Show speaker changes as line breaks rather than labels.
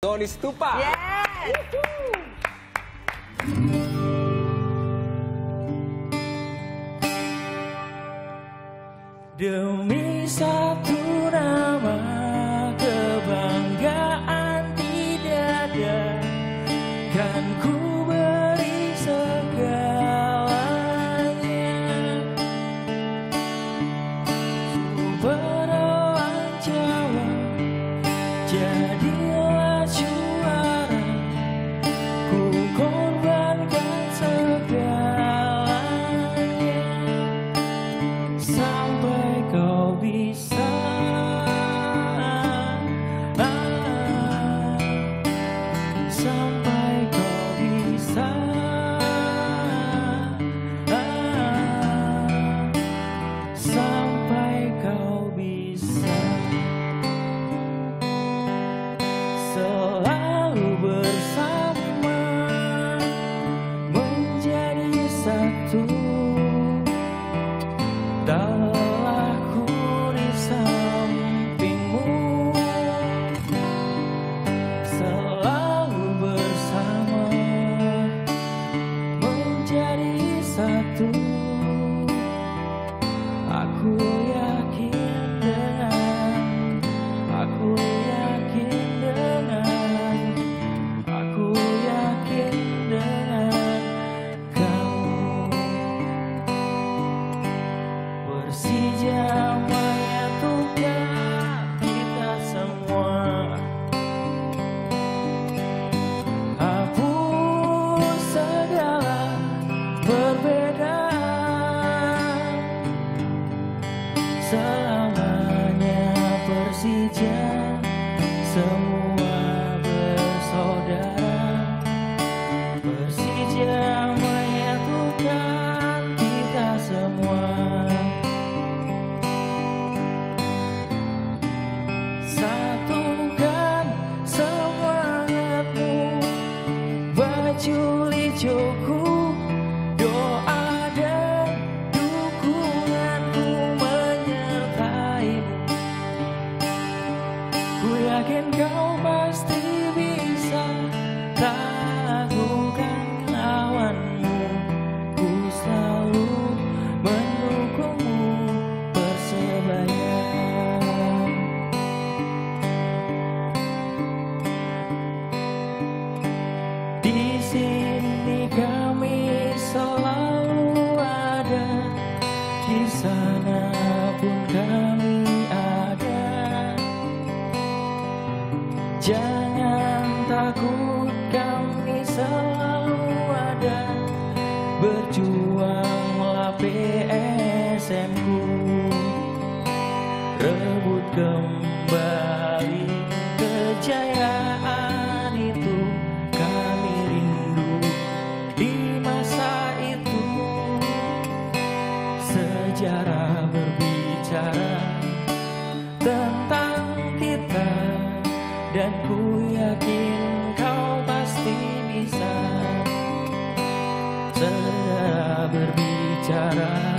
Doni Stupa.
Yes.
Demi satu nama kebanggaan tidak ada kan ku beri segalanya Sumber Jawa jadi semua bersaudara Persija menyatukan kita semua Satukan semangatmu Baju hijauku Jangan takut kami selalu ada. Berjuanglah PSMku Rebut kembali. bicara